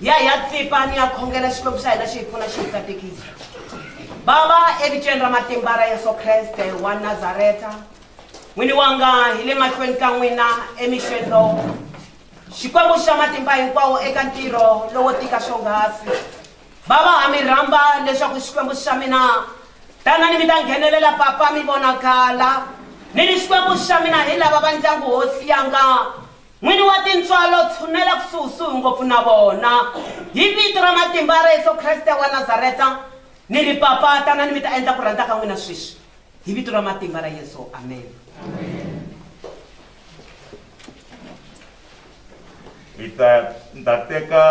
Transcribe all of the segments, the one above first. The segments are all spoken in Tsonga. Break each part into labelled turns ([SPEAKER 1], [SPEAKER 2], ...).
[SPEAKER 1] ya
[SPEAKER 2] hi ya tsipa ni ya khongela xikwembu xa hina xi hi pfuna xi hi katekisa bava evitweni ra matimba ra yesu kreste wa nazareta n'wini wanga hi le mahlweni ka n'wina emixweni lowo xikwembu xa matimba hinkwawo eka ntirho lowo tika swonghasi vava a mi rhamba leswaku xikwembu xa mina ni mi ta nghenelela papa mi vonakala ni ni xikwembu xa mina hi lava va ndyangu hosi yanga n'wini wa tintswalo tshunela kusuhisuhi ngopfu na vona hi vito ra matimba ra yeso kreste wa nazareta ni ri papa ni mi ta endla ku rhandza ka n'wina sweswi hi vito ra matimba ra yesu amen
[SPEAKER 3] ni ta teka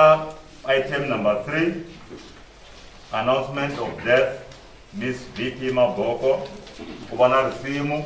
[SPEAKER 3] item number three announcement of death miss vp maboko ku va na risimu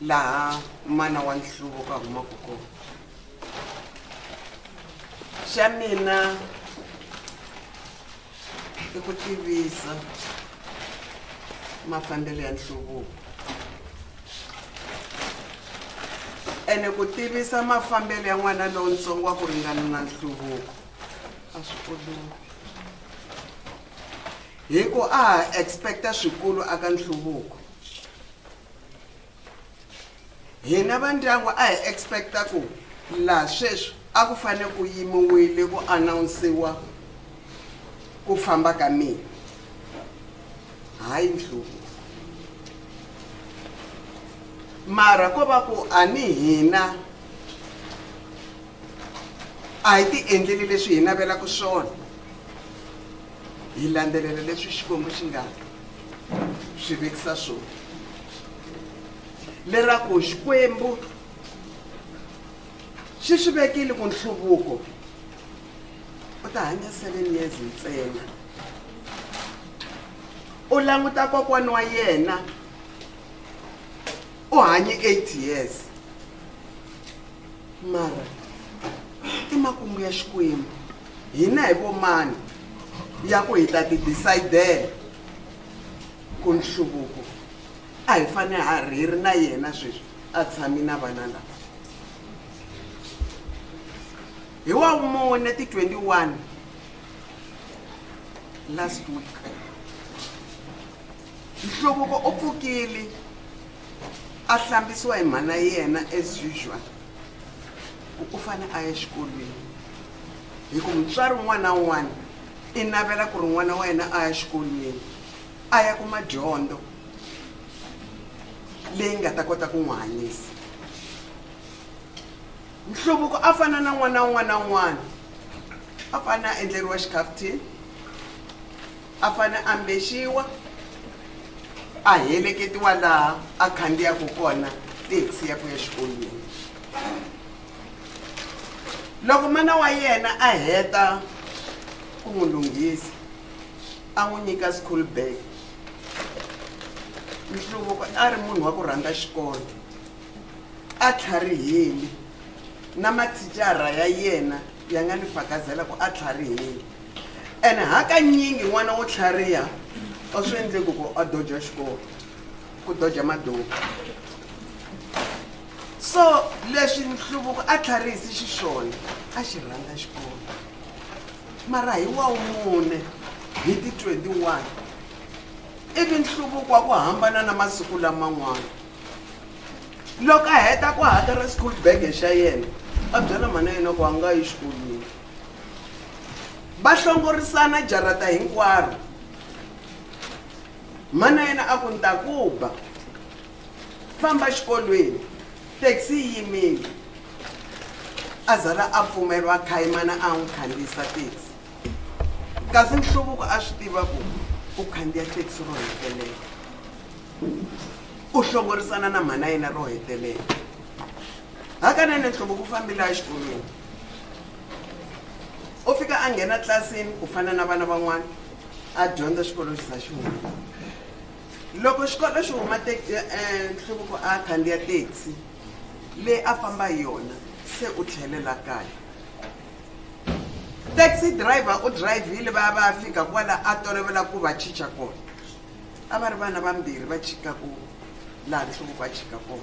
[SPEAKER 4] laha mana wa nhluvo ka humaku kona xa mina i ku tivisa mafambelo ya nhluvuko ene ku tivisa mafambelo ya n'wana lowutsongo wa ku ringana na nhluvuko a swi olovi hi ku a ha expecta swikulu aka nhluvuko hina va ndyangu a hi expecta ku laha sweswi a ku fanele ku yimiwile ku anawunsiwa ku famba ka mina hayi nhluku mara ko va ku ani hina a hi ti endleli leswi hi navelaka swona hi landzelela leswi xikwembu xi nga swi vekisa swona leraku xikwembu xi swi vekile ku nhluvuko u ta hanyisa leni yezi ntsena u languta kokwani wa yena u hanye 8 years mara i makungu ya xikwembu hina hi vomani ya ku hi ta tidisidela ku nhluvuko a hi fane ha rheri na yena sweswi a tshami na vana lava hi wa mune ti 21 last week nhluvuko u pfukile a hlambisiwa hi mhana yena as usual ku u fane a ya xikolweni hi ku mutswari wun'wana na wun'wana i navela ku ri n'wana wa yena a ya xikolweni a ya kuma dyondzo leyi nga ta kota ku n'wi hanyisa nhluvuko a fana na n'wana un'wana na un'wana a fane a endleriwa xikhafutini a fane ambexiwa a heleketiwa laha a khandziyaku kona tehisi ya ku ya xikolweni loko mana wa yena a heta ku n'wi lunghisa a n'wi nyika school bag nhluvuko a ri munhu wa ku rhandza xikolo a tlharihile na mathicara ya yena ya nga ni fakazela ku a tlhariheni ene hakanyingi n'wana wo tlhariha a swi endleki ku a doja xikolo ku doja maduku so leswi nhluvuko a tlharihisi xiswona a xi rhandza xikolo mara hi wa mune hi ti 21 ivi nhluvuko wa ku hambana na masiku laman'wana loko a heta ku hakela schoolbege xa yena a byala mhana yena ku a nga yi xikolweni va hlongorisana jarata hinkwaro mhana yena a ku ni ta ku ba famba xikolweni taxi yi yimile a zala a pfumeriwa khayi mana a n'wi khandziyisa taxi kasi nhluvuko a swi tiva ku u khandziya taxi ro hetelela u hlongorisana na mhana yena ro hetelela hakanene eh, eh, nhlobo ku fambile exikolweni u fika a nghena tlilasini ku fana na vana van'wana a dyondza xikolo xi za xi huma loko xikolo xi huma nhluvuko a khandziya taxi leyi a famba hi yona se u tlhelela kaya taxi driver u dirayivhile va ya va ya fika kwala a tolovela ku va chicha kona a va ri vana vambirhi va chikaku laha nhluvuko a chika kona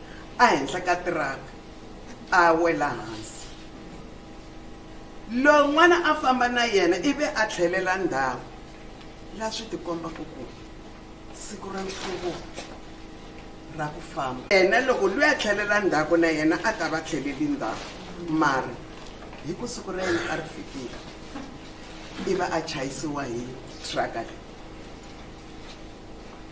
[SPEAKER 4] a henhla ka tiraka a wela hansi loko n'wana a famba na yena ivi a tlhelela ndhawu laa swi tikombaku ku siku ra nhluvo ra ku famba yena loko luya tlhelela ndhaku na yena a ta va tlheleli ndhawu mara hi ku siku ra yena a ri fikile i va a chayisiwa hi traka leyi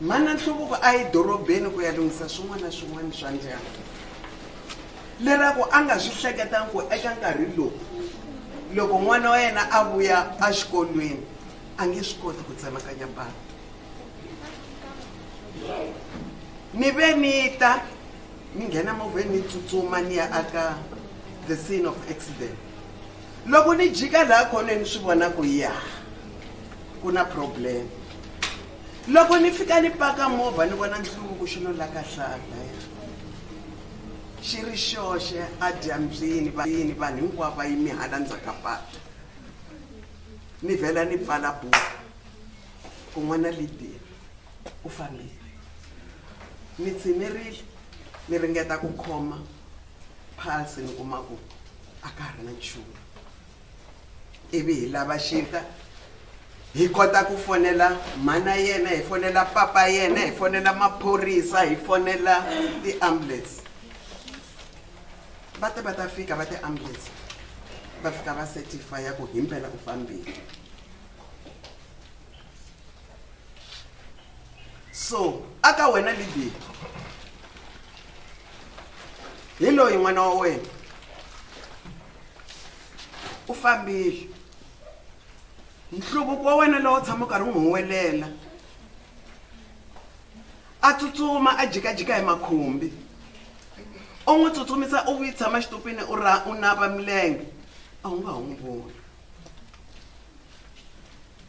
[SPEAKER 4] mhana nhluvuko a yi dorobeni ku ya lunghisa swin'wana na swin'wana swa ndyangu leraku a nga swi eka nkarhi lowu loko n'wana wa yena a vuya exikolweni a nge swi koti ku tsemakanya ni ve ni ta ni nghena movheni ni tsutsuma ni ya aka the scene of accident loko ni jika laha khoneni swi vona ku ya ku na problem loko ni fika ni paka movha ni vona nhluku xi lo lakahlaka xi ri xoxe adyambyini vayini vanhu hinkwavo va yimi hala ndzhaka patu ni vhela ni pfala buku kun'wana lidini u fambile mi tshimerile ni ringeta ku khoma pulse ni kuma ku a ka ha ri na nchumu ivi hi lava xita hi kota ku fonela mhana yena hi fonela papa yena hi fonela maphorisa hi fonela ti-ambulance va ta va ta fika va ti-ambulance va fika va certifya ku himpela ku fambile so a ka wena libeli hi loyi n'wana wa wena u fambile nhluvuko wa wena lowu tshama karhi n'wi huwelela a tsutsuma a jikajika hi makhumbi u n'wi tsutsumisa u vuyi tshama xitupini u ra u nava milenge a wu nga ha n'wi voni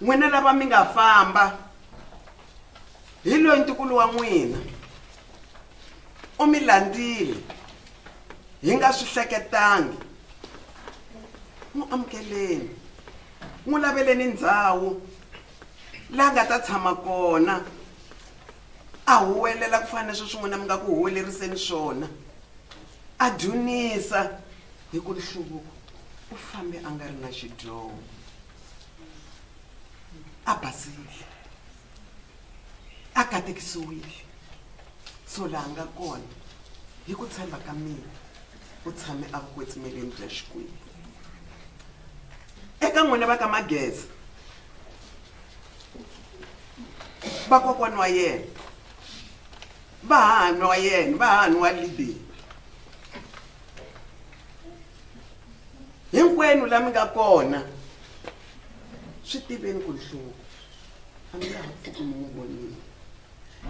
[SPEAKER 4] n'wina lava mi nga famba hi loyi ntikulo wa n'wina u mi landzile hi nga swi hleketangi n'wi amukeleni n'wi laveleni ndhawu laha nga ta tshama kona a huwelela ku fana na sweswi n'wina mi nga ku huweleriseni swona a dunisa hi ku nhluvuko u fambe a nga ri na xidyoho a basile a katekisiwile so laha nga kona hi ku tshemba ka mina u tshame evukwetsemeleni bya xikwembu eka n'wina va ka mageza vakokwani wa yena vahahani wa yena vahahani wa lidiya hinkwenu la mi nga kona swi tiveni ku nhluku a mi nga ha pfuki mi n'wi vonile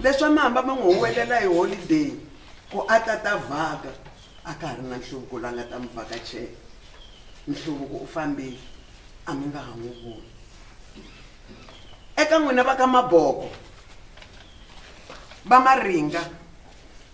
[SPEAKER 4] leswi a mi hamba ma n'wi huwelela hi holideyi ku a ta ta vhaka a ka ha ri na nhluvuko loyi a nga ta mi vhakachela nhluvuko u fambile a mi nga ha n'wi voni eka n'wina va ka maboko va maringa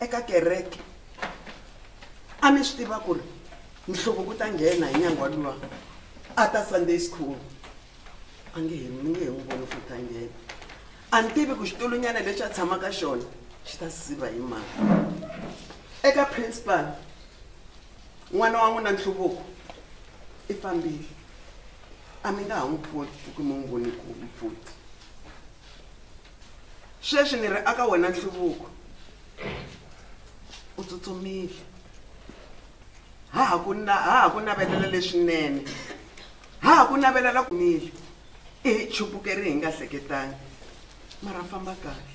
[SPEAKER 4] eka kereke a mi swi tiva ku ri nhluvo ku ta nghena hi nyangwa luwa a ta sunday school a nge he mi nge he n'wi voni futi a nghena a ni tivi ku xitulunyana lexi a tshamaka xona xi ta siva hi mhaka eka principal n'wana wa n'wina nhluvuko i fambile a mi nga ha n'wi pfuti pfuki mi n'wi voni ku n'wi pfuti sweswi ni ri aka wena nhluvuko u tsutsumile ha ha ku na ha ha ku navelela leswinene ha ha ku navelela ku mile i eh, chupukeri hi nga hleketangi mara famba kahle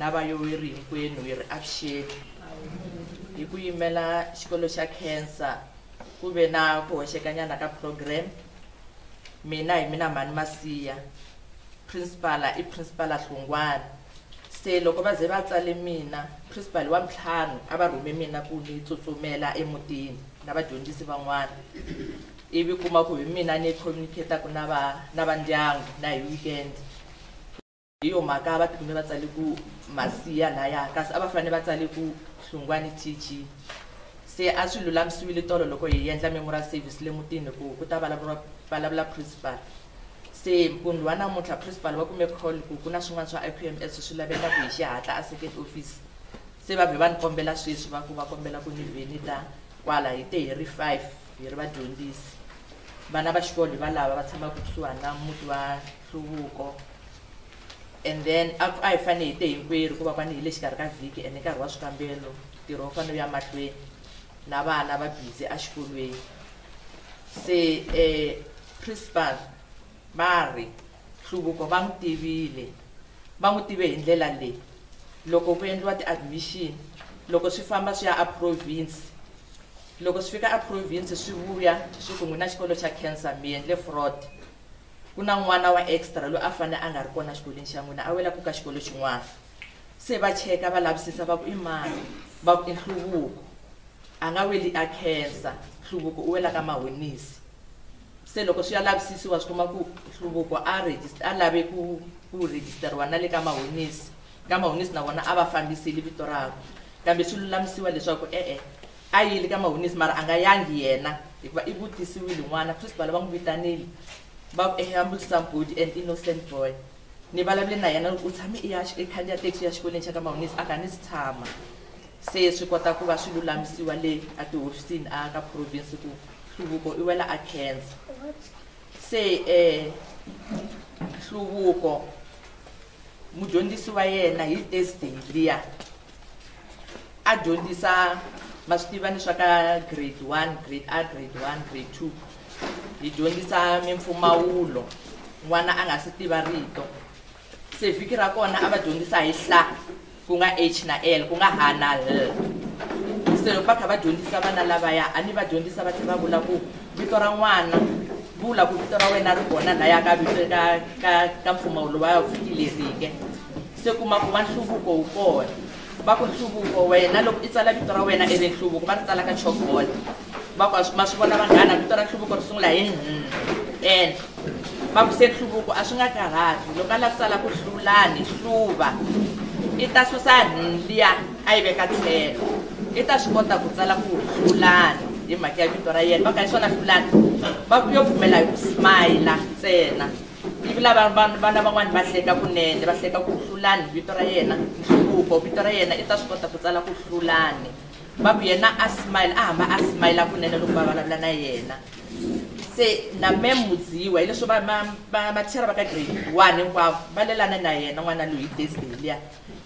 [SPEAKER 5] lava yo wiri hinkwenu hi ri avuxeni hi ku yimela xikolo xa cancer ku ve na ku hoxekanyana ka program mina hi mina mhani masiya principala i principala hlungwana se loko va ze va tsale mina principal wa ntlhanu a va rhume mina ku ni tsutsumela emutini na vadyondzisi van'wana ivi kuma ku hi mina ni communicataku na va na va ndyangu na hi weekend iyo mhaka ababhinyi batsale kumasiya laya kasi a va fanele va tsale ku hlungwani tg se a swi lulamisiwile tolo loko hi endla memorial service le mutini ku ku ta vulavula principal se munhu wa namuntlha principal va kume call ku ku na swin'wana swa ipms swi laveka ku hi xihatla a second office se va vhe va ni kombela sweswi va ku va kombela ku ni vheni ta kwala hi te hi ri five hi ri vadyondzisi vana va xikolo hi valava va tshamaka kusuhani na muti wa nhluvuko and then a hi fane hi te hinkwerhu ku va kwani hi le xikarhi ka vhiki ende nkarhi wa swikambelo ntirho wu fanele wu ya mahlweni na vana va bizi axikolweni se um principal va ri nhluvuko va n'wi tivile va n'wi tive hi ndlela leyi loko ku endliwa ti-admission loko swi famba swi ya aprovince loko swi fika aprovince swi vuya swi ku n'wina xikolo xa cancer mi endle fraud ku na n'wana wa extra loyi a fanele a nga ri kona xikolweni xa n'wina a welaku ka xikolo xin'wana se va cheka va lavisisa va ku i mani va ku i nhluvuko a nga weli a khensa nhluvuko u welaka ka mahonisi se loko swi ya lavisisiwa swi kuma ku nhluvuko a a lave ku ku rejistariwa na le ka mahonisi ka mahonisi na vona a va fambisile vito rakwe kambe swi lulamisiwa leswaku e-e a yile ka mahonisi mara a nga yangi yena hikuva i vutisiwile n'wana principal va n'wi vitanile va ku humble sambudi an innocent boy ni vulavule na yena loko u tshame i ya khandziya taxi ya xikolweni xa ka mahunisi a ka ni si tshama se swi kota ku va swi a tihofisini a ka province ku nhluvuko i wela a cancer se um nhluvuko mudyondzisi wa a dyondzisa ma swi ka grade one grade a grade one grade two hi dyondzisa mimpfumawulo n'wana a nga si tiva rito se vhiki ra kona a va dyondzisa hi hla ku nga h na l ku nga ha na l se loko va kha va dyondzisa vana lavaya a ni va dyondzisa va tlhe va vula ku vito ra n'wana vula ku vito ra wena ri kona laya ka vito ka ka ka mpfumawulo va vhikilerike se kuma ku va nhluvuko wu kona va ku nhluvuko wena loko i tsala vito ra wena i ri nhluvuko va ri tsala ka chokola va ku ma swi vona vanghana vito ra nhluvuko ri sungula hi e nhm and va ku se nhluvuko a swi nga karhati loko a e e lava ku tsala ku hlulani hluva i ta susa nhm liya a yi veka tlhelo i ta swi kota ku tsala ku hlulani hi mhaka ya vito ra yena va ku a hi swona hlulani va ku yo pfumela hi ku smila ntsena ivila vana van'wani va hleka kunene va hleka ku hlulani vito ra yena nhluvuko vito ra yena i ta swi kota ku tsala ku hlulani va ku yena a smile a hamba a smile kunene loko va vulavula na yena se na memudziwa hileswo mathera va ka grade one hinkwavo va lelana na yena n'wana loyi hi desiliya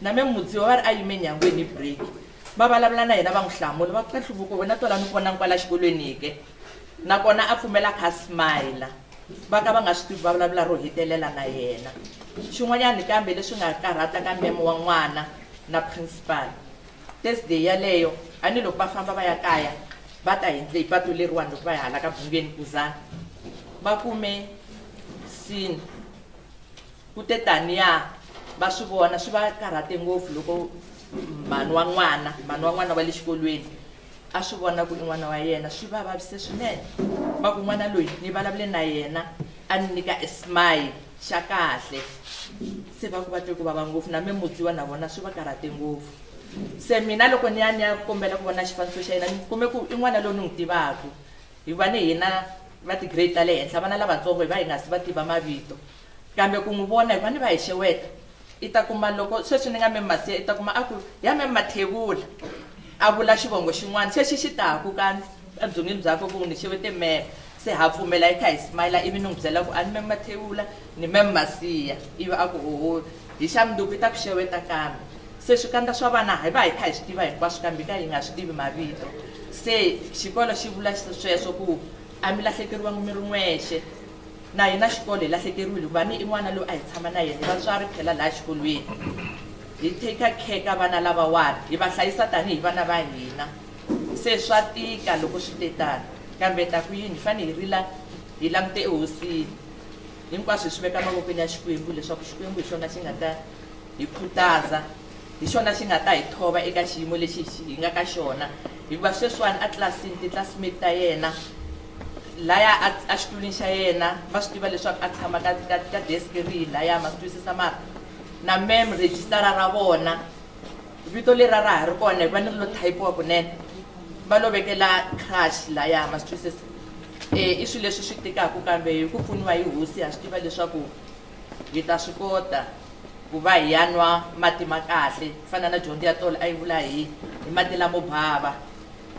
[SPEAKER 5] na memudziwa va ri a yime nyangweni break va vulavula na yena va n'wi hlamula va kuka nhluvuko wena tolani kona nkwala xikolweni ke nakona a pfumela kha smile va ka va nga swi tivi va vulavula ro hetelela na yena xin'wanyana kambe leswi nga karhata ka memo wa n'wana na principal thursday yaleyo a ni loko va famba va ya kaya va ta hendle hi patu leriwani loko va ya hala ka bungeni kuzana va kume sini ku te taniya va swi vona swi va karhate ngopfu loko mhani wa n'wana mhani wa n'wana wa le xikolweni a swi vona ku i n'wana wa yena swi va vavise swinene va ku n'wana loyi ni vulavule na yena a ni nyika e smile xa kahle se va ku va te ku vava ngopfu na mimutsiwa na vona swi va karhate ngopfu se mina loko ni ya ni ya kombela ku vona xifaniso xa yena ni kume ku i n'wana lowu ni n'wi tivaka hi va ni hina va ti-grade ta le henhla vana lavatsongo hi va hi nga si va tiva mavito kambe ku n'wi vona hi va ni va hi xeweta i ta kuma loko sweswi ni nga mi masiya i ta kuma a ku ya mi mathevula a vula xivongo xin'wana xexi xi taku ka ebyon'wini byakwe ku ni xivitimela se ha pfumela i kha hi smayila ivi ni n'wi byela ku a ni memmathewula ni memmasiya ivi a ku ohoi hi xa mindupi ta ku xeweta kambe se swikandla swa vana hi va hi kha hi swi tiva hinkwaswo kambe ka hi nga swi tivi mavito se xikolo xi vula sweswo ku a mi lahlekeriwangi mi ri n'wexe na hina xikolo hi lahlekeriwile kuva ni i n'wana loyi a hi tshama na yena i vatswari phela laha xikolweni hi take care ka vana lavawani hi va hlayisa tanihi vana va hina se swa tika loko swi te tani kambe ta ku yini hi fanele hi rila hi langute ehosini hinkwaswo hi swi veka mavokweni ya xikwembu leswaku xikwembu hi xona xi nga ta hi khutaza hi xona xi nga ta hi thova eka xiyimo lexi hi nga ka xona hikuva sweswiwani a tlilasini titlilasimete ta yena laya a xitulwini xa yena va swi tiva leswaku a tshama ka ka ka deski rihi laya ma swi twisisa mara na mem registara ra vona vito leri ra ha ri kona hikuva ni ri lo type wa kunene va lo vekela crash laya ma swi twisisa um i swilo leswi swi tikaka kambe hi ku pfuniwa hi hosi ha swi tiva leswaku hi ta swi kota ku va hi ya nwa mati ma kahle ku fana na dyondzo ya tolo a yi vula hi hi mati lamo bava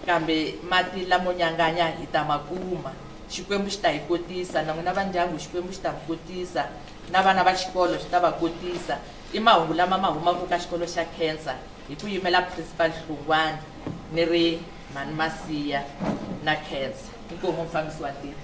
[SPEAKER 5] kambe mati lamo nyanganya hi ta ma kuma xikwembu xi ta hi kotisa na n'wina va ndyangu xikwembu xi ta mi kotisa na vana va xikolo swi ta va kotisa i mahungu lama ma humaka ka xikolo xa cancer hi ku yimela principal hlungwana ni ri mani masiya na cancer
[SPEAKER 6] i ku
[SPEAKER 7] huma mufambisi wa tiri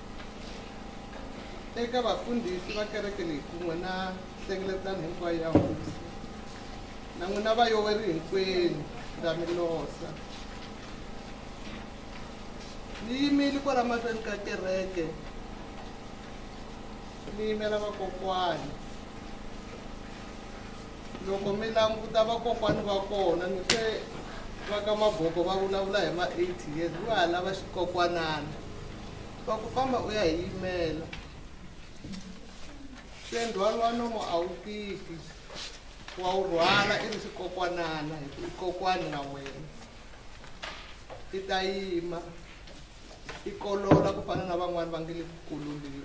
[SPEAKER 7] eka vafundhisi va kereke leyi kun'we na hlengeletani hinkwayo ya hosi na n'wina vayoweri hinkwenu ra milosa ni yimile kwala mahlweni ka kereke limela vakokwani loko mi languta vakokwani va kona ni se va ka maboko va vulavula hi ma 80 years va ha lava xikokwanana va ku famba u ya hi yimela swendhwani wa nomo a wu tiki wa wu rhwala i ri swikokwanana hi ku i kokwani na wena i ta yima i kolola ku fana na van'wani va nge le ku kololeni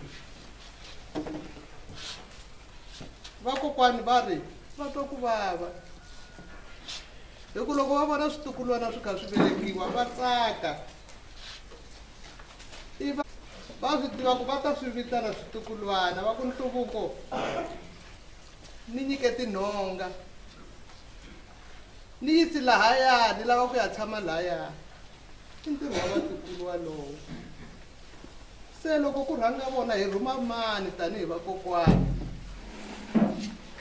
[SPEAKER 7] vakokwani va ri va twa ku vava
[SPEAKER 8] hi ku loko va vona switukulwana swi kha swi velekiwa va tsaka i va va swi tiva ku va ta swi vitana switukulwana va ku nhluvuko ni nyike tinhonga ni yisi lahaya ni lava ku ya tshama lahaya i ntirho wa vatukulwa lowo se loko ku rhanga vona hi rhuma mani tanihi vakokwana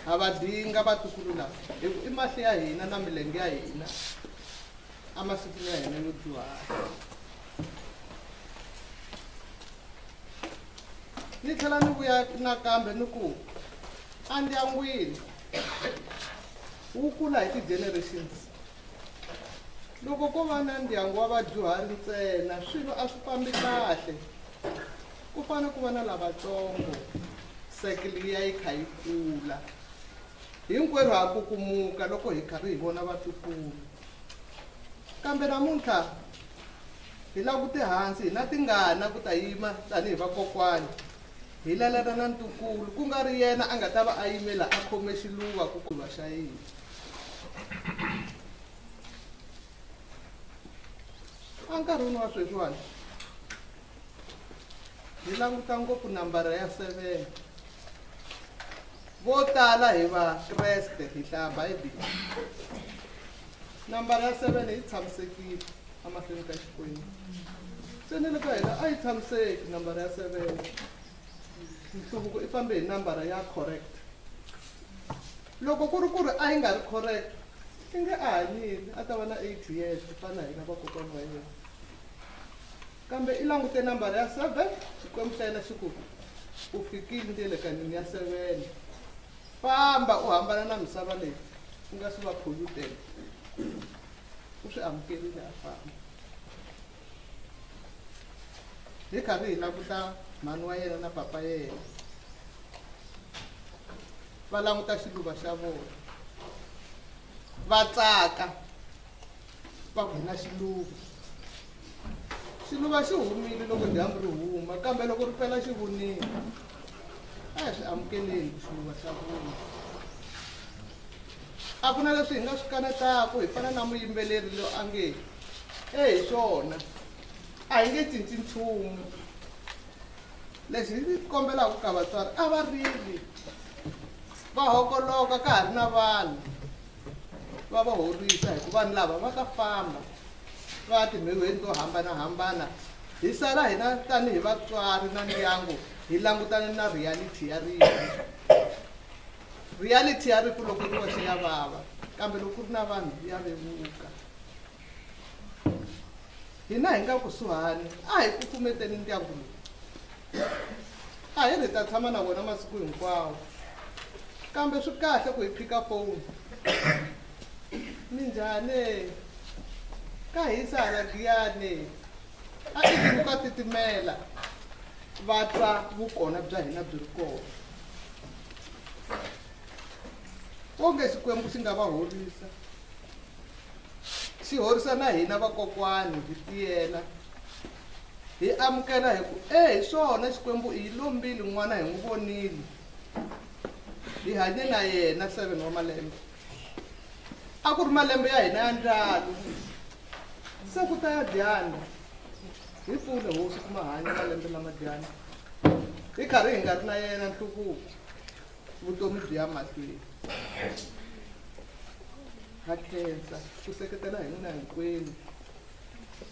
[SPEAKER 8] a va dinga vatukulu lava hi ku i mahli ya hina na milenge ya hina amasikini ya hina yo dyuhara ni tlhela ni vuya nakambe ni ku andyangwini wu kula hi ti-generations loko ko va na ndyangu wa vadyuhari ntsena swilo a swi fambi kahle ku fanele ku va na lavatsongo sekile liya yi kha yi kula hinkwerhu ha kukumuka loko hi karhi hi vona vatukulu kambe namuntlha hi lava ku tihansi hi na tingana ku ta yima tanihi vakokwana hi lalela na ntukulu ku nga ri yena a nga ta va a yimela a khome xiluva ku kulwa xa yini a nkarhini wa sweswiwani hi languta ngopfu nambara ya seven vo tala hi vakreste hi hlaya bayibele nambara ya seven yi tshamisekile amahlweni ka xikwembu se ni loko hela a yi tshamiseki nambara ya seven nhluvuko i fambe hi nambara ya correct loko ku ri ku ri a yi nga ri correct i nge a hanyile a ta va na eight years ku fana hina vakokwana wa yena kambe i langute nambara ya seven xikwembu xa yena xi ku u fikile ndele kanini ya seven famba u hambana na misava leyi u nga swi va pollutele u swi amukerile a famba hi karhi hi languta mhani wa yena na papa yena va languta xiluva xa vona va tsaka va nghena xiluva xiluva xi humile loko dyambu ri huma kambe loko ri pela xivonile a hi swi amukeleli xiluva xa vuna a ku na leswi hi nga swi kanetaka hi fana na muyimbeleri loyi a nge e hi xona a hi nge cinci nchumu lexi ndzi kombelaka ka vatswari a va rili va hokoloka ka ha ri na vanhu va va horisa hi ku vanhu lava va ta famba va timhewini to hambanahambana hi sala hina tanihi vatswari na ndyangu hi langutane na reality ya rifu reality ya rifu loko ri wexe ya vava kambe loko ku ri na vanhu ya vevuka hina hi nga kusuhani a hi kukumeteni ndyangu lowu a hi ri ta tshama na vona masiku hinkwawo kambe swi kahle ku hi phika phone minjhani ka hisala giyani a ikuka titimela va twa vukona bya hina byi ri kona onge xikwembu xi nga va horisa xi horisa na hina vakokwani hi tiyela hi amukela hi ku e hi swona xikwembu i yi lombile n'wana hi n'wi vonile hi hanye na yena seven wa malembe a ku ri malembe ya hina ya ndyalo se ku ta ya diana hi pfune hosi kuma hanya malembe lama diana hi karhi hi nga ri na yena nhluvuko vutomi byi ya mahlweni ha khensa ku seketela hi n'wina hinkwenu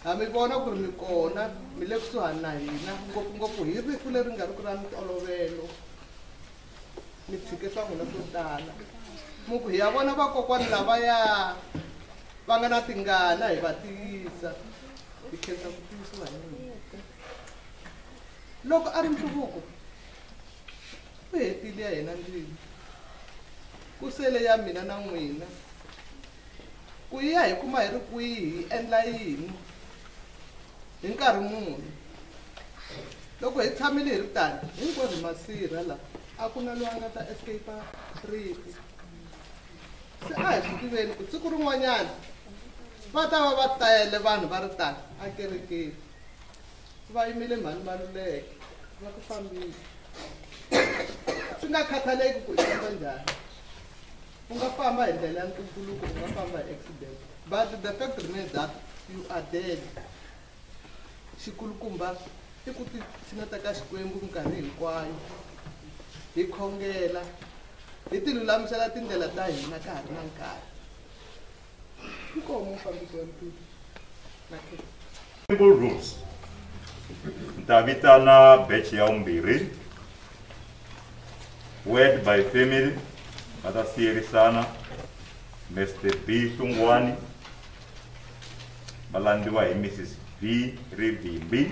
[SPEAKER 8] ha mi vona ku ri mi kona mi le kusuhani na hina ngopfungopfu hi rifu leri nga ri ku ra mitolovelo mi tshike swa n'wina swo tala mu ku hi ya vona vakokwani lavaya va nga na tingana hi va tiyisa hi khensa ku tiyisiwa hi nyimpi loko a ri nhluvuko u hetile ya hina ndlwini ku sele ya mina na n'wina ku ya hi kuma hi ri kwihi hi endla yini hi nkarhi muni loko hi tshamile hi ri tani hinkwavo masirha laha a ku na loyi a nga ta escape ripi siku rin'wanyana va ta va va tele vanhu va ri tani a kerekeni va yimile mhani maluleke va ku fambile swi nga khataleki ku ifamba njhani u nga famba hi ndlela ya ntumbuluko u nga famba hi accident but the fact remains that you are dead xikulukumba i ku tithinata ka xikwembu minkarhi hinkwayo hi khongela hi ti lulamisela tindlela ta hina ka ha ri na nkarhi nkomo mufambisi
[SPEAKER 3] ta vitana batch ya vumbirhi word by family va ta siyerisana mr b hlungwani va landziwa hi mrs b rivimbi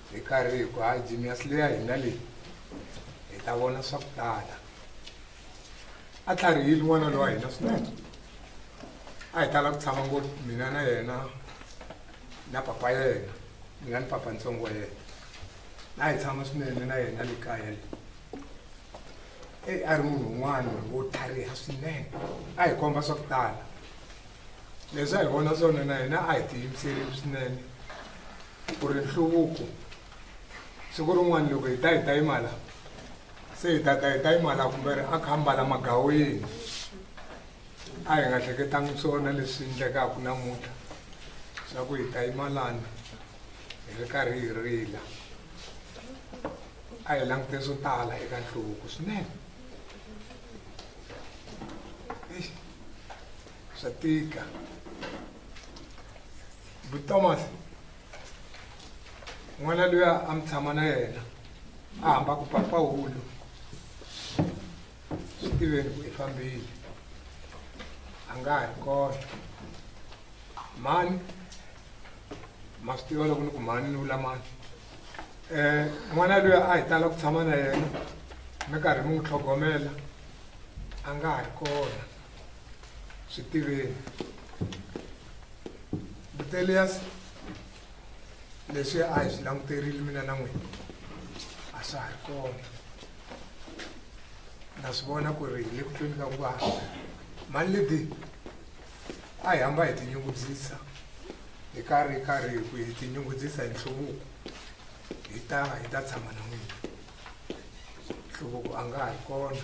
[SPEAKER 3] hi
[SPEAKER 9] karhi hi ku ha jinius leyi ya hina leyi hi ta vona swa ku tala a tlharihile n'wana loyi a hina swinene a hi tala ku tshama ngopfu mina na yena na papa yena mina ni papantsongo wa yena na hi tshama swinene na yena le kaya leyi a ri munhu un'wana wo tlhariha swinene a hi komba swa ku tala leswi a hi vona swona na hina a hi tiyimiserile swinene ku ri nhluvuko siku rin'wana loko hi ta hi ta yimala se hi ta ta hi ta yimala kumbe ri a kha mbala magaweni a hi nga hleketangi swona leswi endlekaka namuntlha swa ku hi ta yimalani hi ri karhi hi rila a hi langute swo tala eka nhluvuko swinene swa tika vu thomas n'wana loyi a mi tshama na yena a hamba ku papawulu swi tiveni ku i fambile a nga ha ri kona mhani ma swi tiva loko ni ku mhani ni vula mani um n'wana loyi a hi tala ku tshama na yena mi karhi mi n'wi tlhogomela a nga ha ri kona swi tiveni viteliyasi leswi a hi swi languterile mina na n'wina a swa ha ri kona na swi vona ku ri hi le ku tweni ka kuvava mali leti a hi hamba hi tinyungubyisa hi karhi hi karhi ku hi tinyungubyisa hi nhluvuko hi ta hi ta tshama na n'wina nhluvuko a nga ha ri kona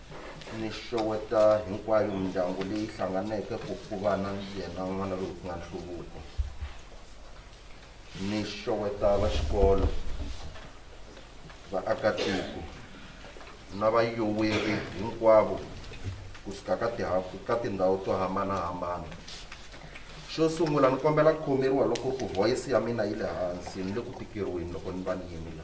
[SPEAKER 9] ni
[SPEAKER 10] xoweta hinkwayo mindyangu leyi hlanganeke ku ku va na yena n'wana loyi ku nga nhluvuko ni xoweta va xikolo vaakatiko na vayoweri hinkwavo kusuka ka tihaku ka tindhawu to hambanahambana xo sungula ni kombela khomeriwa loko ku ya mina yi le hansi ni le ku tikeriweni loko ni va ni yimile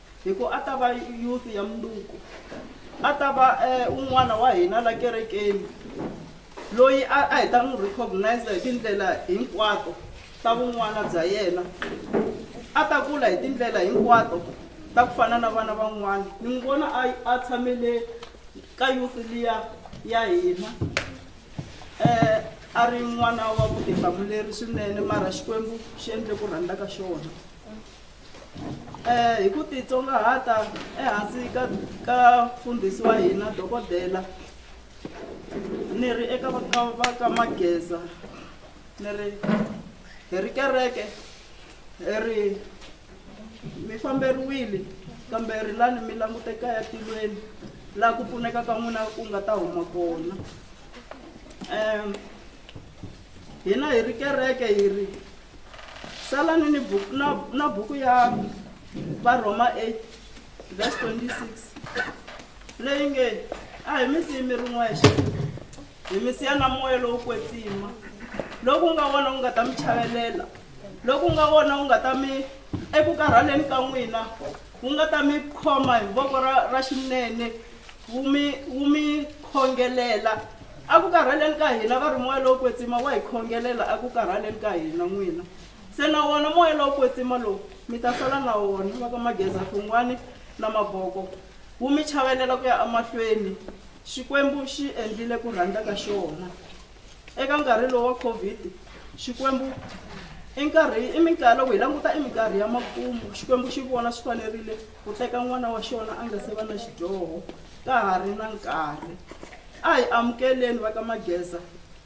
[SPEAKER 10] hi
[SPEAKER 3] ku a ta va
[SPEAKER 11] youth ya mundzuku a ta va eh, un'wana wa hina la kerekeni loyi a hi ta n'wi recognize hi tindlela hinkwato ta vun'wana bya yena a ta kula hi tindlela hinkwato ta ku fana na vana van'wana ni n'wi vona a tshamele ka youth liya ya hina um a ri n'wana wa vutihlamuleri swinene mara xikwembu xi endle ku rhandza ka xona um hi ku titsongahata ehansi ka ka mfundhisi wa hina dokodela ni ri eka va ka mageza ni ri hi ri kereke hi ri mi famberiwile kambe ri lani mi languteka ya tilweni laha ku pfunekaka n'wina ku nga ta huma kona um hina hi ri kereke hi ri salani ni buku, na, na buku ya varhoma 8 vers 26 leyi nge a hi misi yimi ri n'wexe hi misi ya na moya lowu kwetsima loku nga wona u nga ta mi chavelela loku nga wona u nga ta mi eku karhaleni ka n'wina wu nga ta mi khoma hi voko ra, ra xinene wu mi khongelela a ku karhaleni ka hina va ri moya lowu kwetsima wa hi khongelela a ku karhaleni ka hina n'wina se na wona moya lowu kwetsima lowu mi ta sala na wona va ka magezafungwani na maboko wu mi chavelela ku ya emahlweni xikwembu xi endlile ku rhandza ka xona eka nkarhi lowu wa covid xikwembu i nkarhi i minkarhi loko hi languta i minkarhi ya makumu xikwembu xi vona swi fanerile ku teka n'wana wa xona a nga se va na xidyoho ka ha ri na nkarhi a hi amukeleni va ka mageza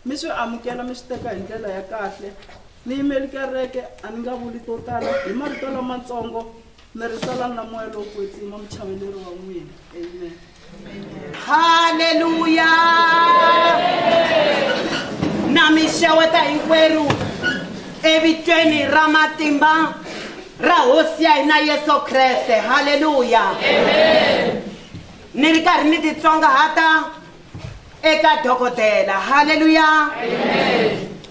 [SPEAKER 11] mi swi amukela mi swi teka hi ndlela ya kahle ni yimeli kereke a ni nga vuli to tala hi marito lamatsongo ni risalani na moya lowu kwetsima muchaveleri wa n'wina amen
[SPEAKER 2] haleluya na mixeweta hinkwerhu evitweni ra matimba ra hosi ya hina yesu kreste haleluya ni ri karhi ni titsongahata eka dokodela haleluya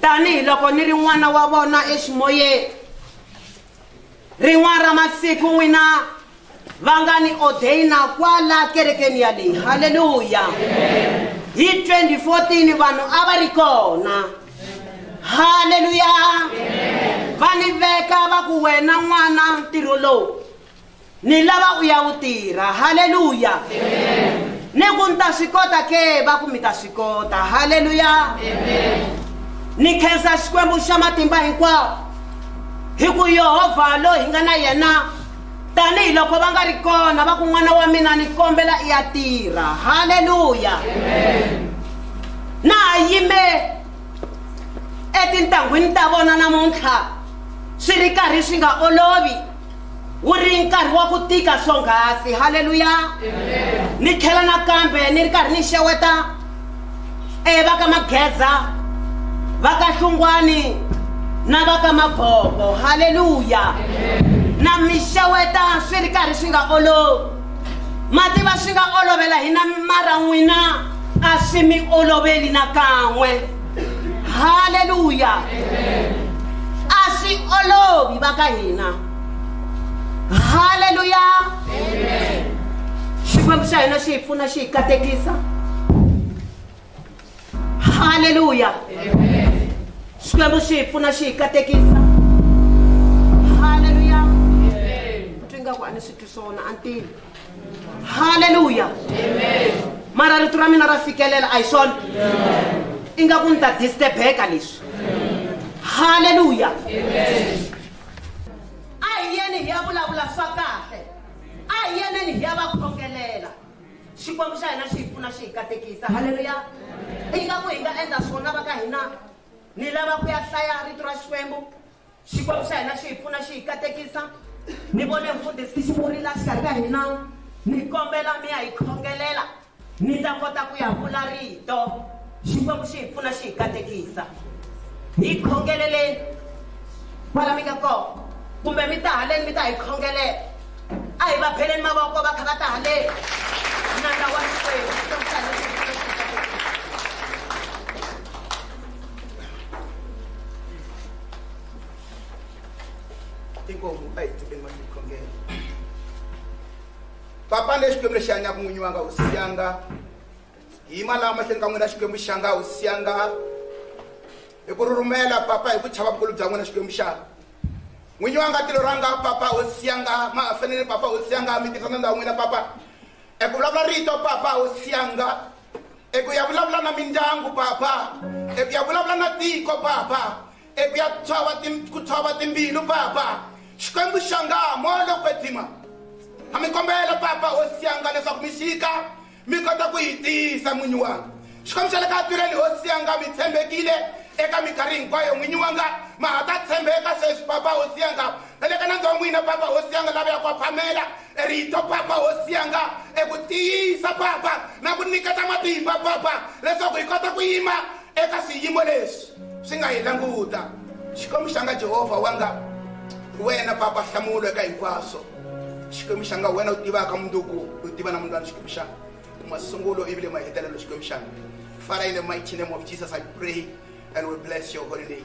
[SPEAKER 2] tanihiloko ni rin'wana wa vona eximoyeni rin'wana ra masiku n'wina va nga ni odeyina kwala kerekeni yaleyi haleluya hi 2014 vanhu a va ri kona haleluya va ni veka va ku wena n'wana ntirho ni lava u ya haleluya Amen. ni ni ku ta swi kota ke va ku mi ta bakumita sikota haleluya ni khensa xikwembu xa matimba hinkwawo hi ku yehovha loyi hi nga na yena tanihiloko va nga ri kona va ku n'wana wa mina ni kombela i ya tirha haleluya na ha yime etintangwini ta vona namuntlha swi ri karhi swi nga olovi wu ri nkarhi wa ku tika swonghasi haleluya ni tlhela nakambe ni ri karhi ni xeweta e va ka mageza va ka hlungwani na va ka mabobo haleluya na mixeweta xeweta swi ri karhi swi nga olovi mativa swi nga olovela hina mara n'wina a swi mi oloveli nakan'we haleluya a swi olovi va ka hina haleluya pfuna xi hi katekisa haleluya xikwembu xi hi pfuna xi hi katekisa haleluya twi nga ku a ni swi twi swona a ntini haleluya mara rito ra mina ra fikelela a hi swona i nga ku ni ta distebeka leswi haleluya hi vulavula swa kahle a hi yeneni hi ya va khongelela xikwembu xa hina xi hi pfuna xi hi katekisa haleluya ingaku hi nga endla swona va ka hina ni lava ku ya hlaya rito ra xikwembu xikwembu xa hina xi hi pfuna xi hi katekisa ni vone mfundhisi xi xikarhi ka hina ni kombela mi ya hi khongelela ni ta kota ku ya vula rito xikwembu xi hi pfuna xi hi katekisa hi khongeleleni kwala mi nga kona kumbe mi ta haleni mi ta hi khongele a hi va beleni mavoko va kha va ta haleni n a n a wa m i n
[SPEAKER 12] k o m o ayidibeni masikhongele papa le xikwembu lexi hanyaka n'winyi wa nga hosi yanga yima laha mahlweni ka n'wina xikwembu xa nga hosi yanga hi ku r u r u m e l a papa hi ku chava vukulu bya n'wina xikwembu xa n'winyi wa ngati lero papa osianga ma nga papa osianga ya nga mi papa eku rito papa osianga. ya nga eku ya na mindyangu papa eku ya na tiko papa eku ya tshova ku tshova timbilu papa xikwembu xa nga molo papa osianga ya nga leswaku mi mi kota ku hi tiyisa n'winyi wanga xikwembu xa le ka tirheni mi tshembekile eka minkarhi hinkwayo n'winyi wa nga mahata tshembe eka sweswi papa hosi yanga na le ka nandzi wa n'wina papa hosi yanga lava ya ku aphamela rito papa hosi yanga eku tiyisa papa na ku nyiketa matimba papa leswaku hi kota ku yima eka swiyimo leswi swi nga hi languta xikwembu xa nga jehovha wa nga wena papa hlamulo eka hinkwaswo xikwembu xa nga wena u tivaka munduku u tiva na mundwana xikwembu xa masungulo ivile mahetelelo xikwembu xa Father, in the mighty name of Jesus, I pray and we bless your holy name.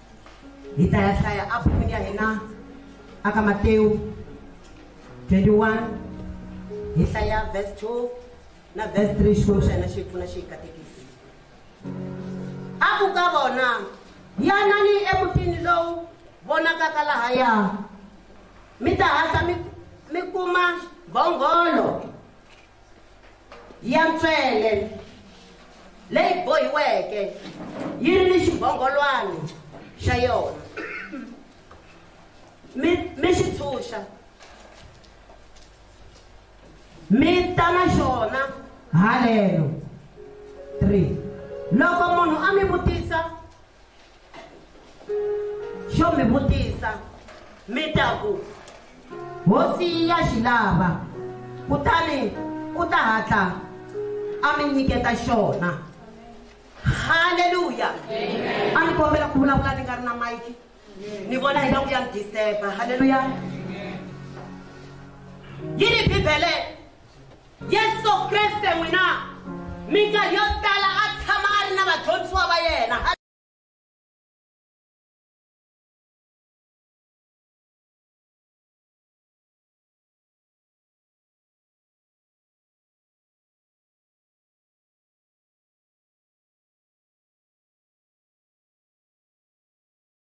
[SPEAKER 2] dia hina aka akamatewu 21 hihlaya verse 2 na verse 3 xikomu xa hina xi pfuna xi katekisi a ku ka vona yanani emutini lowu vonakaka lahaya mi ta hasa mi, mi kuma ya ntswele leyi bohiweke yi ri ni xigongolwani xa yona mi xi tshunxa mi ta na xona halelo 3 loko munhu a mi vutisa xo mi vutisa mi ta ku hosi ya xi lava kutani u ta hatla a mi nyiketa xona haleluya a ni kombela ku vulavula ni nga ri na Mike ni vona hi langu ya mi disturba halleluya yi ni bibele yesu kreste n'wina minkarhi yo tala a tshama a ri na vadyondzisiwa va yena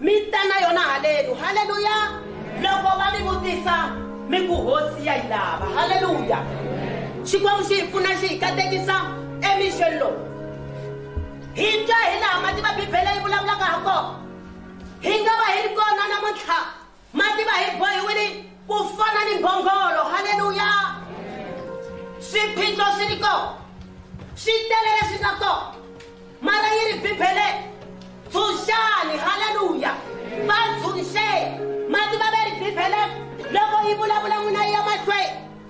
[SPEAKER 2] mi tana yona halelo haleluya loko va mi vutisa mi ku hosi ya yi lava haleluya xikwembu xi hi pfuna xi hi katekisa emixweni lowu hi twa hi laha mativa bibele yi vulavulaka ha kona hi nga va hi ri kona namuntlha mativa hi bohiwile ku fana ni mbhongolo haleluya swiphiqo swi ri kona swi tele leswi nga kona mara yi ri bibele tshunxani haleluya va tshunxe mati va ve ri loko yi vulavula n'wina yi ya mahlweni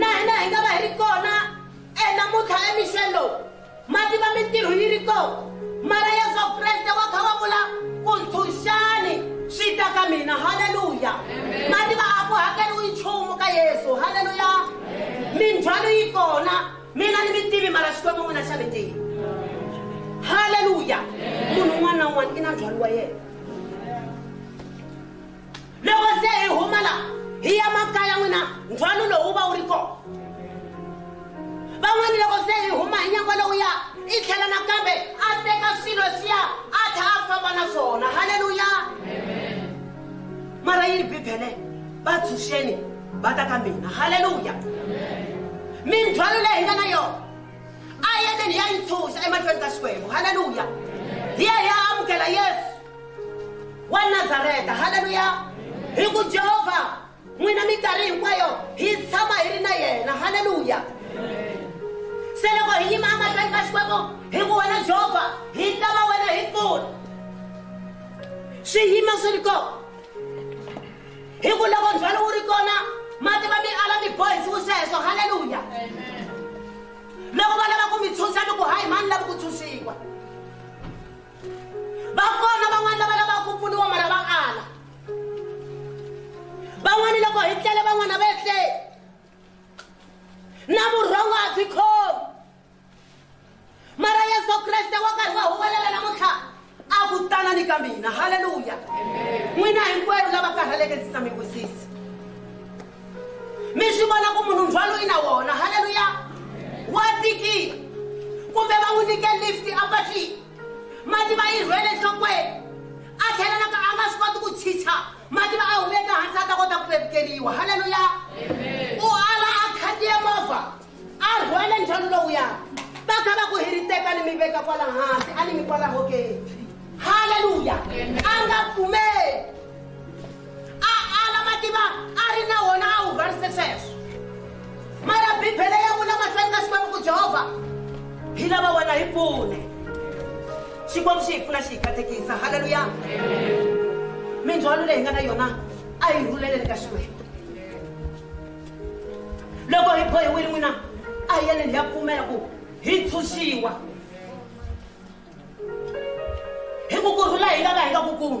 [SPEAKER 2] na hina hi nga va hi ri kona enamuntlha emixeni lowu ma tiva mintirho yi ri kona mara yesu kreste wa kha wa vula ku ntshunxani swi ta ka mina haleluya ma tiva a ku hakeriwi nchumu ka yesu haleluya mindzhwalo yi kona mina ni mi tivi mara xikwembu n'wina xa mi tivi munhu un'wana na un'wana i na ndzhwalo wa yena loko se hi huma laha hi ya makaya n'wina ndzhwalo lowu va wu ri kona van'wani loko se hi huma hi nyangwa lowuya i tlhela nakambe a teka swilo siya a tlha a famba na swona haleluya mara yi bibele va tshunxeni va ta ka mina haleluya mindzhwalo leyi hi nga na yona a hi hi ya yi ntshuxa emahlweni ka xikwembu haleluya hi ya hi ya amukela yesu wa nazareta haleluya hi ku jehovha n'wina mikarhi hinkwayo hi tshama hi ri na yena halleluya se loko hi yima amahlweni ka xikwembu hi ku wena jehovha hi tava wena hi pfuna swiyima swi ri kona hi ku loko ndzhwalo wu ri kona mati va mi ala mi bohi siku sweswo halleluya loko va lava ku mi tshunxa mi ku hayi mani lava ku tshunxiwa va kona van'wani lava lavaku ku pfuniwa mara va ala van'wana loko hi tlele van'wana va etlele na vurhongo a byi khomi mara yesu kreste wa karhi wa huvelela namutlha a ku tanani ka mina halleluya n'wina hinkwerhu lava karhaleke ndzi ta mi wisisi mi swi vona ku munhu ndzhwalo i na wona halleluya wa tikile kumbe va n'wi nike lift apatlini mati va yi rhwele nhlokweni a tlhela naka a nga swi koti ku chicha mativa a humeka hansi a ta kota ku vevukeriwa haleluya u ala a khandziye movha a rhwele ndzhwalo lowuya va kha va ku hiriteka ni mi veka kwala hansi a ni mi kwala hokeni haleluya a nga pfumeli a ala mativa a ri na wona a wu sweswo mara bibele ya vula mahlweni ka xikwembu ku jehovha hi lava wena hi pfune xikwembu xi hi pfuna xi hi katekisa haleluya mindzhwalo leyi nga na yona a yi rhuleleni ka xikwembu loko hi bohiwile n'wina a hi yeleni hi ya pfumela ku hi tshunxiwa hi ku kurhula hi nga ka hi nga ku kulu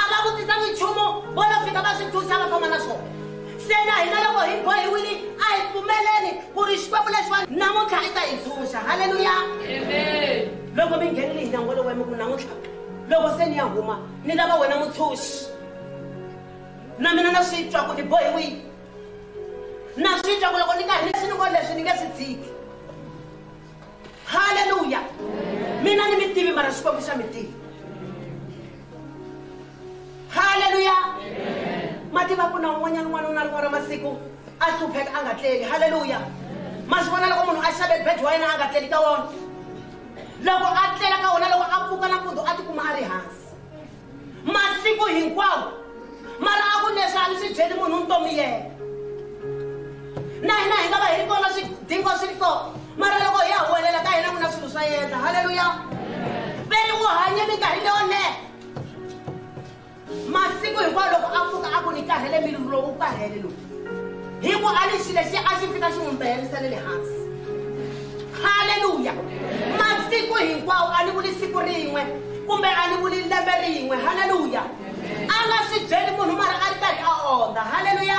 [SPEAKER 2] a va vutisa minchumu vo lo fika va swi tshunxa va famba na swona sena hina loko hi bohiwile a hi pfumeleli ku ri xikwembu lexiwani namuntlha i ta hi halleluya loko mi nghenile hi ku namuntlha loko se ni ya huma ni lava wena mutshuxi na mina na swi twa ku ni bohiwile na swi twa ku loko ni nga hi leswi ni leswi ni nge swi dziki halleluya mina ni mi tivi mara xikwembu xa mi tivi va ku na un'wanyana n'wana u na rin'we ra masiku a hlupheka a nga tleli halleluya ma swi vona loko munhu a xave bed wa yena a nga tleli ka wona loko a tlela ka wona loko a pfuka nampundzu a tikuma a ri hansi masiku hinkwawo mara a ku leswi a ni swi dyeli munhu ntomi yena na hina hi nga va hi ri kona swidingo swi ri kona mara loko hi ya huwelela ka hina ku na swilo swa endla halleluya veri ku hanye minkarhi leyo leha masiku hinkwawo loko a pfuka a ku ni karhele lowu karhele lowu hi ku a lexi a xi fika xi n'wi le hansi halleluya masiku hinkwawo a ni vuli siku rin'we kumbe a ni vuli lembe rin'we halleluya a nga swi byeli munhu mara a ri karhi a ondza halleluya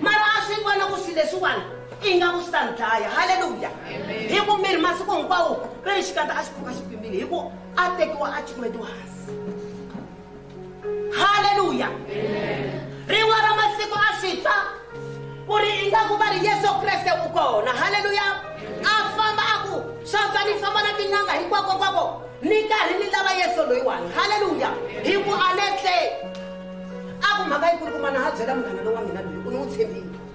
[SPEAKER 2] mara a swi vona ku swi leswiwani i nga ku swi ta ni dlaya halleluya hi ku miri masiku hinkwawo xikandza a xi pfuka xi hi ku a tekiwa a hansi haleluya rin'wa ra masiku a switwa ku ri ingaku va ri yesu kreste u kona haleluya a famba a ku swantswa ni famba na tin'anga hinkwakokwako ni karhi ni lava yesu loyiwani haleluya hi ku aletle a ku mhaka yi ku ri kuma na ha byela munghana lowa mina loyi u ni wu tshembile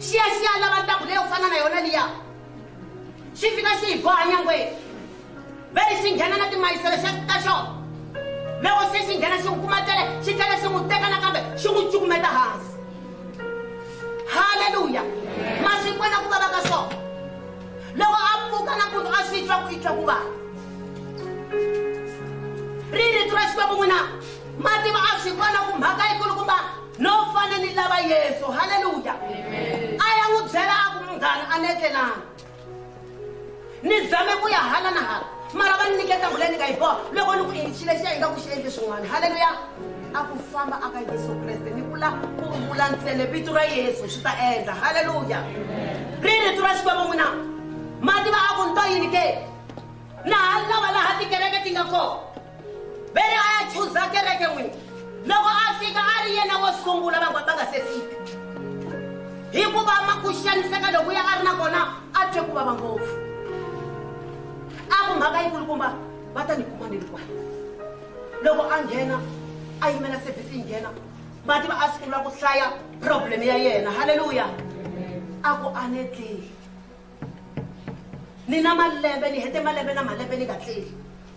[SPEAKER 2] xi ya xi ya lava leyo fana na yona liya xi fika xi hi boha nyangweni xi nghena na timayisele xa ta xona loko se xi nghena xi n'wi kumatele xi tlhela xi n'wi teka nakambe xi n'wi cukumeta hansi halleluya masikwena ku vavaka sona loko a pfuka na kuno a swi twa ku i twa ku vava ririto ra xikwembu n'wina mativa a swi kona ku mhaka yikulukumba no fane ni lava yesu halleluya a ya n'wi byela aku munghana a netlelanga ni zame ku ya hala na hala mara va ni nyiketa nguleyi ni nga yi boha loko ni ku i xilexiya i nga ku xi endle swin'wana halleluya a ku famba aka yesu kreste ni sungula ku vula ntsele vito ra yesu swi ta endla halleluya ra xikwembu n'wina mati va yini ke laha lava laha tikereke ti nga kona a ya chuza kereke n'wini loko a fika a ri yena wo sungula va nga se fika hikuva ma ku xaniseka loko ya a ri na kona a twe ku vava ngopfu a ku mhaka yikulukumba va ta ni kuma ni ri loko a nghena a yimela sevhisi yi nghena vati va a sungula ku hlaya problem ya yena halleluya a ku a ni tleli ni na malembe ni hete malembe na malembe ni nga tleli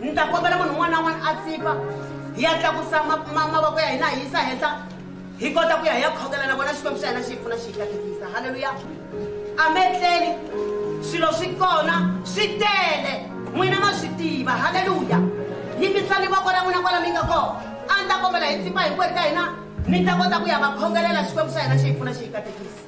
[SPEAKER 2] ni ta kombela munhu un'wana na un'wana a tsipa hi ya tlakusa mavoko ya hina hi yisa henhla hi kota ku ya hi ya khongela na vona xikwembu xa hina xi hi pfuna xi hi katekisa haleluya a mettere silo sikona sitele mwina masitiva haleluya yimbisani ra n'wina kwala mi nga kona a ni ta kombela hi tsima hinkwerhu ka hina ni ta kota ku ya va khongelela xikwembu xa hina xi hi pfuna xi hi katekisi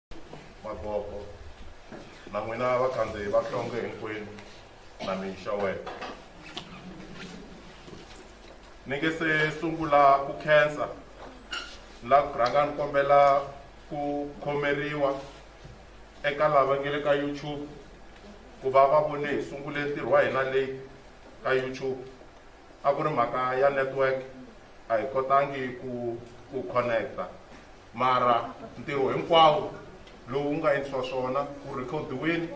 [SPEAKER 2] magogo na n'wina
[SPEAKER 1] vakhandziyi va hlonge hinkwenu na minxoweke ni nge se sungula ku khensa ni la ku rhanga ni kombela ku khomeriwa eka lava nge le ka youtube ku va va vone hi sungule ntirho wa hina leyi ka youtube a ku ri mhaka ya network a hi kotangi ku ku connecta mara ntirho hinkwawo lowu nga endlisiwa swona ku rhikhodiwini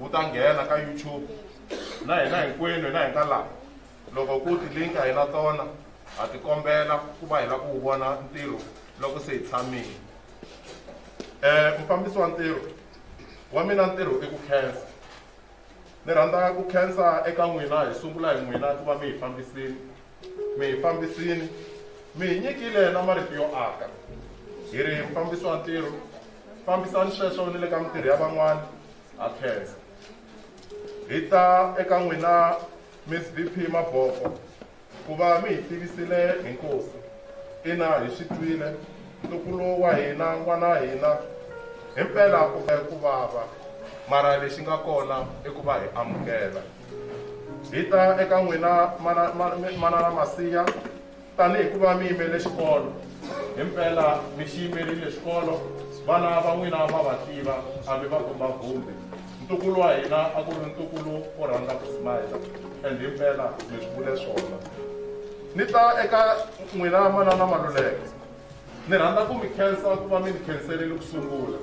[SPEAKER 1] wu ta nghena ka youtube na hina e, hinkwenu e hina hi e nga laha loko ku tilinki a hi na tona ha ti kombela ku va hi lava ku wu vona ntirho loko se hi tshamile um mufambisi wa ntirho wa mina ntirho i ku khensa ni rhandza ku khensa eka n'wina hi sungula hi n'wina ku va mi hi fambisini mi hi fambisini mi hi nyikile na marito yo aka hi ri mufambisi wa ntirho fambisani sweswo ni le ka mitirho ya van'wana ha khensa hi ta eka n'wina miss b p mabobo ku va mi hi tivisile hi nkosi ina hi swi twile ntukulo wa hina n'wana wa hina himpela kumbe ku vava mara lexi nga kona i ku va hi amukela hi ta eka n'wina manana masiya tanihi ku va mi yimele xikolo hi mi xi yimerile xikolo vana va n'wina va va tiva a va komba ntukulu wa hina a ku ri ntukulu wo rhandza ku smayila and himpela mpela mi swi vule swona ni ta eka n'wina manana maluleke ni rhandza ku mi khensa ku va mi ni khenseleli ku sungula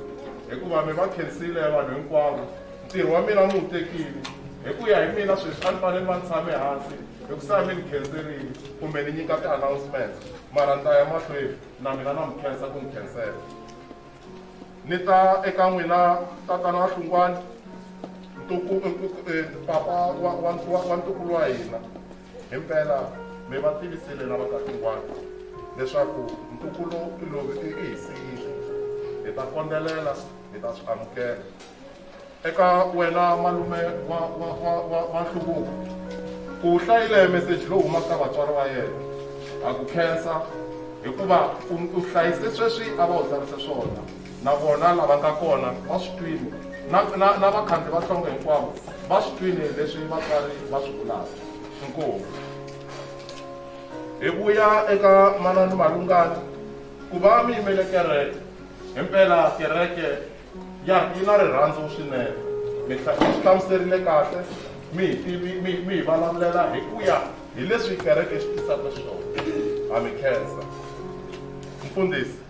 [SPEAKER 1] hikuva mi va khensile vanhu hinkwavo ntirho wa mina mi wu tekile hi ku ya hi mina sweswi a ni fanele va ni tshame hansi hikusa mi ni khenserile kumbe ni nyika ti-announcement mara ni ta ya mahlweni na mina na mi khensa ku ni khensela ni ta eka n'wina tatana wa e, papa wa ntukulu wa hina himpela mi va tivisile na vakahlungwane leswaku ntukulu loyi i hi hi ta kondelela hi ta swi amukela eka wena malume wa wa wa wa wa nhluvuko ku hlayile meseji lowu humaka vatswari va yena a ku khensa hikuva u hlayise sweswi a va wu tsarise swona na vona lava nga kona va swi twini na na na vakhandli va hlonge hinkwavo va swi twini leswi vatswari va swi vulaka inkomu hi vuya eka manani malungani ku va mi yimele kereke himpela kereke iar inare rhandza wu cam leswi ca așa mi mi, mi mi hi vulavulela hi ku ya hi leswi kereke xi tisaka xona mă da. mi khensa mfundhisi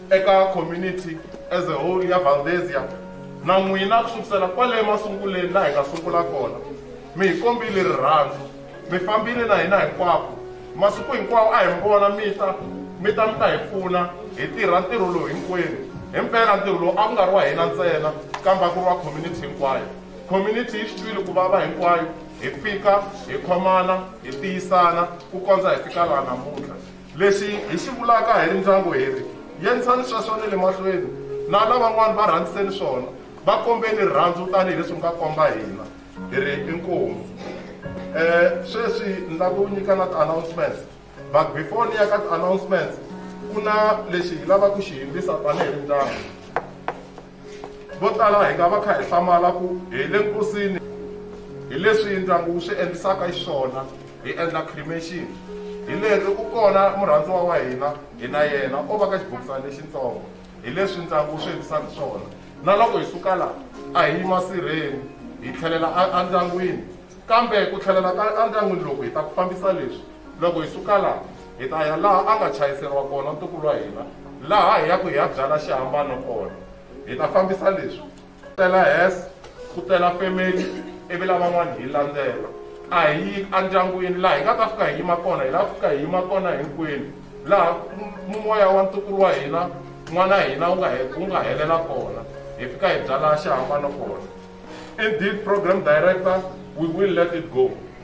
[SPEAKER 1] eka community as a whole ya valdesia na n'wina ku sukisela kwale masunguleni laha hi nga sungula kona mi hi kombile rirhandzu mi fambile na hina hinkwako masiku hinkwawo a hi vona mi ta mi ta mi ta hi pfuna hi tirha ntirho lowu hinkwenu himpela ntirho lowu a ku nga ri wa hina ntsena kambe a ku ri wa community hinkwayo community yi swi twile ku vava hinkwayo hi fika hi khomana hi tiyisana ku kondza hi fika laha namuntlha leswi hi xi vulaka hi ri ndyangu heri yendzisani sweswo ni le mahlweni na lavan'wani va rhandziseni swona va kombeni rhandzu tanihileswi nga komba hina hi ri inkomu um eh, sweswi ni la ku nyika na ti-announcements but before ni ya ka ti-announcements ku na lexi hi lava ku xi hindlisa tanihi ri ndyangu vo tala hi nga va kha hi hlamala ku hi le nkosini hi leswi ndyangu wu swi endlisaka xiswona hi endla cremation hi leri u kona murhandziwa wa hina hi na yena o va ka xibokisana lexitsongo hi leswi ndyangu wu swi endlisaka swona na loko hi suka laha a hi yima sirheni hi tlhelela endyangwini kambe ku tlhelela ka endyangwini loko hi ta ku fambisa leswi loko hi suka laha hi ta ya laha a nga chayiseriwa kona ntukulu wa hina laha hi ya ku hi ya byala xihambano kona hi ta fambisa leswi ku tela hes ku tela femeli ivi lava van'wana hi landzela a hi andyangwini laha hi nga ta fika hi yima kona hi la fika hi yima kona hinkwenu laha moya wa ntukulu wa hina n'wana hina wu nga wu nga helela kona hi fika hi byala xihambano kona indeed program director we will let it go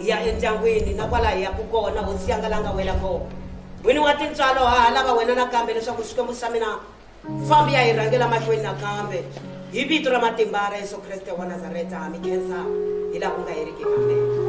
[SPEAKER 2] hi ya
[SPEAKER 13] endyangwini na kwala hi yaku kona hosi yanga la nga wela kona n'wini wa tintswalo ha lava wena nakambe leswaku xikwembu xa mina fambi ya hi rhangela mahlweni nakambe hi vito ra matimba ra yesu kreste wa nazareta mi ila hi laha ku nga heriki amen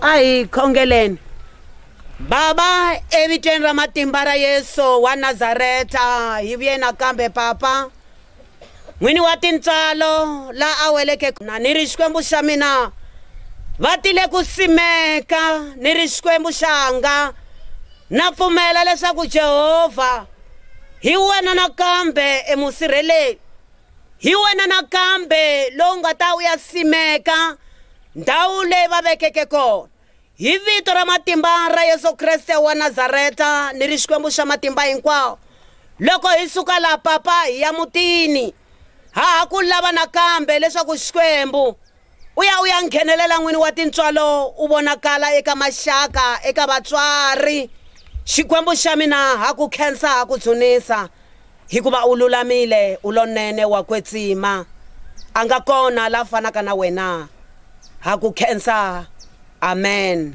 [SPEAKER 2] ahi khongeleni baba evitweni ra matimba ra yesu wa nazareta hi vuye nakambe papa n'wini wa tintswalo la a weleke na ni ri xikwembu xa mina va tile ku simeka ni ri xikwembu xanga na pfumela leswaku jehovha hi wena nakambe emusirheleli hi wena nakambe lowu nga ta u ya simeka ndhawu leyi va vekeke kona hi vito ra matimba ra yesu kreste wa nazareta ni ri xikwembu xa matimba hinkwawo loko hi suka laha papa hi ya mutini ha ku lava nakambe leswaku xikwembu u ya u ya nghenelela n'wini wa tintswalo u vonakala eka maxaka eka vatswari xikwembu xa mina ha ku khensa ha ku tshunisa hikuva u lulamile u lonene wa kwetsima a nga kona la fanaka na wena ha ku khensa amen